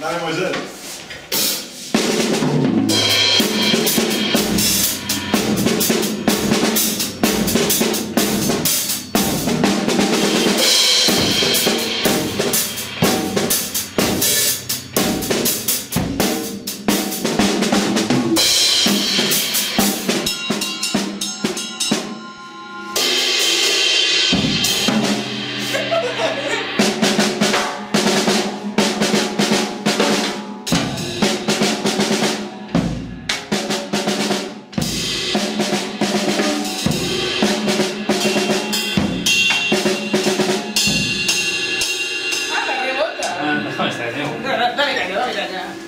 Mademoiselle. Ah, che 多少